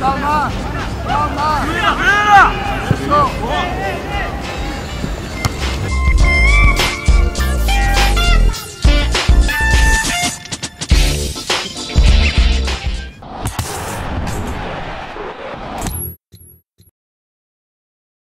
干妈，干妈。